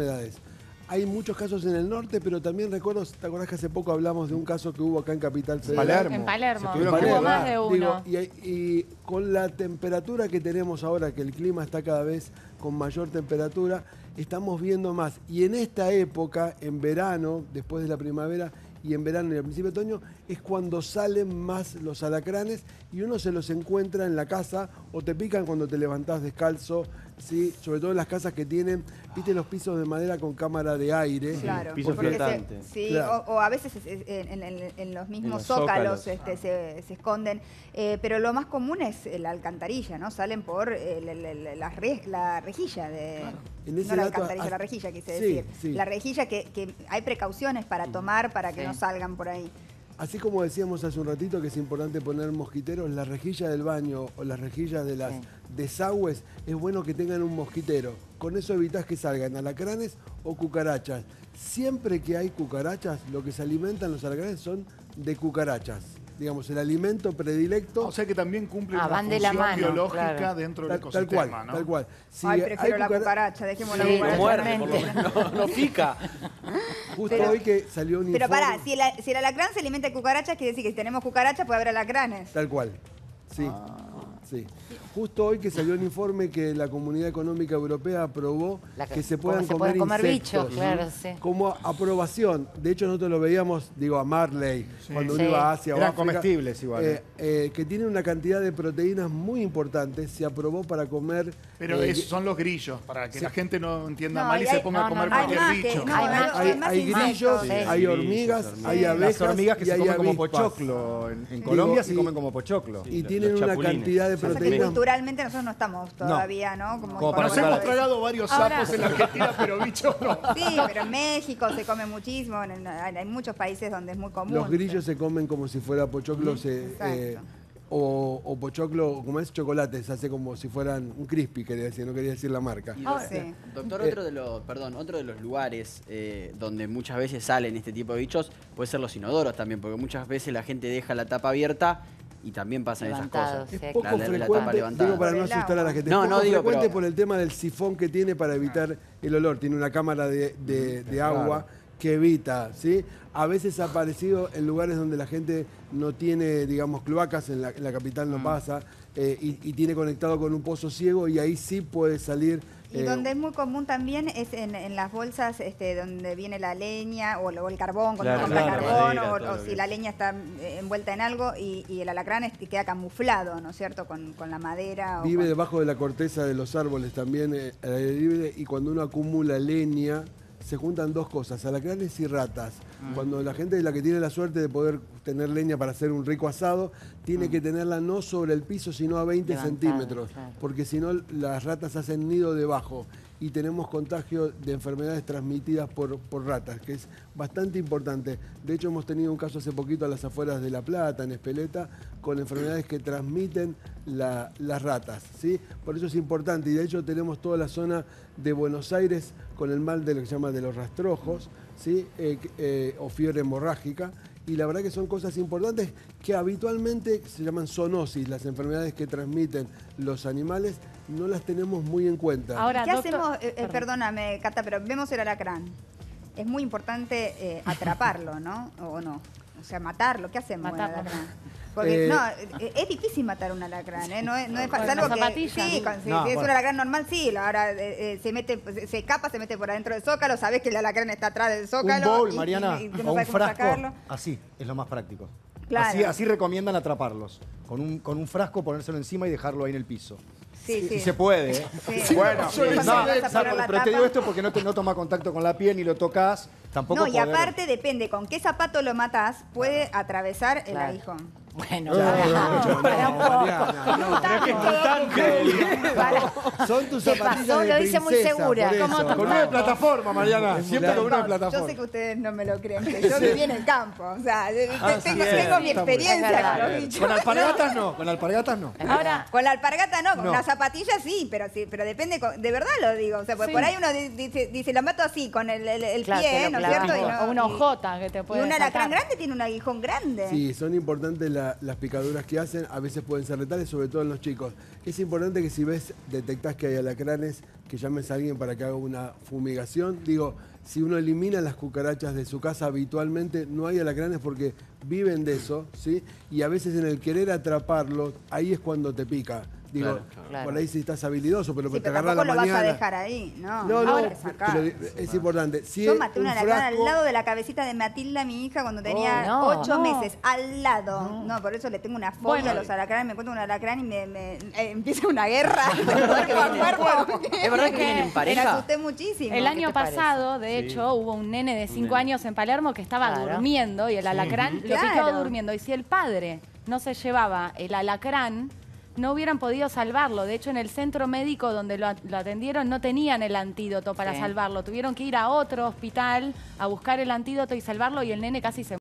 enfermedades. Hay muchos casos en el norte, pero también recuerdo, ¿te acordás que hace poco hablamos de un caso que hubo acá en Capital Federal? Palermo. En Palermo. Se tuvieron En que Hubo Palermo. más de uno. Digo, y, y con la temperatura que tenemos ahora, que el clima está cada vez con mayor temperatura, estamos viendo más. Y en esta época, en verano, después de la primavera, y en verano y al principio de otoño, es cuando salen más los alacranes y uno se los encuentra en la casa o te pican cuando te levantás descalzo, ¿sí? sobre todo en las casas que tienen, viste los pisos de madera con cámara de aire. Claro, piso se- flotante. sí, Claro. o, o a veces es- es- en, en- en los mismos los zócalos, zócalos. este, se, se esconden, Eh, pero lo más común es la alcantarilla, ¿no? Salen por el- el- el- la, re- la rejilla de... En ese no la dato, alcantarilla, ah, la rejilla quise sí, decir. sí. La rejilla que, que hay precauciones para tomar para que Sí. no salgan por ahí. Así como decíamos hace un ratito que es importante poner mosquiteros, la rejilla del baño o las rejillas de las Sí. desagües, es bueno que tengan un mosquitero. Con eso evitás que salgan alacranes o cucarachas. Siempre que hay cucarachas, lo que se alimentan los alacranes son de cucarachas. Digamos, el alimento predilecto. O sea que también cumple Ah, una de la función mano, biológica claro. dentro del tal, tal ecosistema, cual, ¿no? tal cual. Si Ay, hay prefiero la cucara- cucaracha, dejemos la Sí, cucaracha. muerde, por lo menos. No, no pica. Justo Pero- hoy que salió un Pero informe. pará, si el, si el alacrán se alimenta de cucarachas, quiere decir que si tenemos cucarachas puede haber alacranes. Tal cual. Sí. Ah. Sí. Justo hoy que salió un informe que la Comunidad Económica Europea aprobó que- que se puedan se comer, comer insectos, bichos, claro, sí. Como aprobación. De hecho, nosotros lo veíamos, digo, a Marley, cuando uno Sí. iba a Asia o Eran África, comestibles igual, eh, eh, que tiene una cantidad de proteínas muy importante. Se aprobó para comer. Pero eh, son los grillos, para que la gente no entienda No, mal y, y se ponga no, a comer no, cualquier Hay bicho. no, Hay grillos, sí. hay hormigas, hay abejas. Las hormigas que y se hay comen como pochoclo. En, Colombia se comen como pochoclo. Y tienen una cantidad de proteínas. Culturalmente nosotros no estamos todavía, ¿no? Como, Como para Nos hemos tragado varios Ahora- sapos en la Argentina, pero bichos no. Sí, pero en México se come muchísimo, en- en- hay muchos países donde es muy común. Los grillos se comen como si fuera pochoclo, se, Exacto. eh, o, o pochoclo, como es chocolate, se hace como si fueran un crispy, quería decir, no quería decir la marca. Y Ah, sí. Doctor, Eh, otro de los, perdón, otro de los lugares eh, donde muchas veces salen este tipo de bichos puede ser los inodoros también, porque muchas veces la gente deja la tapa abierta y también pasan esas cosas. sí. Es poco La- la- la tapa frecuente, levantada. digo para no asustar a la gente, No, es no poco digo, frecuente pero- por el tema del sifón que tiene para evitar el olor. Tiene una cámara de, de- de agua que evita, ¿sí? A veces ha aparecido en lugares donde la gente no tiene, digamos, cloacas, en la, en la capital Mm. no pasa, eh, y, y tiene conectado con un pozo ciego y ahí sí puede salir... Y eh, donde es muy común también es en, en las bolsas este, donde viene la leña o, o el carbón, cuando compra claro, carbón, madera, o, si la leña está eh, envuelta en algo y, y el alacrán es- queda camuflado, ¿no es cierto? Con, con la madera. o Vive con- debajo de la corteza de los árboles también, eh, libre, y cuando uno acumula leña, se juntan dos cosas, alacranes y ratas. Mm. Cuando la gente, la que tiene la suerte de poder tener leña para hacer un rico asado, Mm. tiene que tenerla no sobre el piso, sino a 20 Levantada, centímetros, claro. porque si no las ratas hacen nido debajo y tenemos contagio de enfermedades transmitidas por, por ratas, que es bastante importante. De hecho, hemos tenido un caso hace poquito a las afueras de La Plata, en Espeleta, con enfermedades que transmiten la- las ratas. ¿sí? Por eso es importante. Y de hecho tenemos toda la zona de Buenos Aires con el mal de lo que se llama de los rastrojos, ¿sí? Eh, eh, o fiebre hemorrágica. Y la verdad que son cosas importantes que habitualmente se llaman zoonosis, las enfermedades que transmiten los animales, no las tenemos muy en cuenta. Ahora, ¿Qué doctor- hacemos? Eh, eh, perdón. perdóname, Cata, pero vemos el alacrán. Es muy importante eh, atraparlo, ¿no? ¿O no? O sea, matarlo. ¿Qué hacemos con el Matarlo. alacrán? Porque Eh, no, es difícil matar un alacrán, ¿eh? No es, no es Con fácil. la Salvo que, zapatilla. sí, con- si, No, si es un alacrán normal, sí. Ahora eh, eh, se mete, se, se escapa, se mete por adentro del zócalo, sabés que el alacrán está atrás del Un zócalo. bowl, y- Mariana, y- y no o un frasco. sacarlo. Así, es lo más práctico. Claro. Así, así recomiendan atraparlos. Con un, con un frasco, ponérselo encima y dejarlo ahí en el piso. Sí, sí. Si se puede, ¿eh? Sí. Bueno, no, pero te digo esto porque no, te, no toma contacto con la piel ni lo tocas. Tampoco No, y poder- aparte depende con qué zapato lo matás, puede atravesar el Claro. aguijón. Bueno. Son tus ¿Qué zapatillas pasó? de Lo dice muy segura. por ¿Cómo eso. te- Con una de plataforma, Mariana. Siempre con una de Yo plataforma. sé que ustedes no me lo creen, que yo viví en el campo. O sea, de- Ah, tengo, mi experiencia con verdad. los bichos. Con alpargatas no, con alpargatas no. Ahora, Con la alpargata no, con la zapatilla sí, pero sí, pero depende, de verdad lo digo. O sea, pues por ahí uno di- dice, dice, lo mato así, con el, pie, ¿no es cierto? Y, o una y- hojota que te y puede un alacrán sacar. grande tiene un aguijón grande. Sí, son importantes la- la- las picaduras que hacen a veces pueden ser letales, sobre todo en los chicos. Es importante que si ves, detectás que hay alacranes, que llames a alguien para que haga una fumigación. Digo, si uno elimina las cucarachas de su casa habitualmente, no hay alacranes porque viven de eso, ¿sí? Y a veces en el querer atraparlo, ahí es cuando te pica. Digo, Claro, claro. por ahí si estás habilidoso, pero Sí, te pero agarra la tampoco lo vas mañana. a dejar ahí, ¿no. No, no, Ahora sacar. pero es importante. Si Yo es maté un una alacrán al frasco- lado de la cabecita de Matilda, mi hija, cuando tenía Oh, no, ocho no. meses. Al lado. No. por eso le tengo una fobia Bueno. a los alacranes. Me encuentro un alacrán y me, me- eh, empieza una guerra. ¿Es verdad que vienen en Me pareja? asusté muchísimo. El ¿Qué año pasado, de hecho, hubo un nene de 5 nene. años en Palermo que estaba Claro. durmiendo y el alacrán lo Claro. picó durmiendo. Y si el padre no se llevaba el alacrán, no hubieran podido salvarlo. De hecho, en el centro médico donde lo, lo atendieron no tenían el antídoto para Sí. salvarlo. Tuvieron que ir a otro hospital a buscar el antídoto y salvarlo y el nene casi se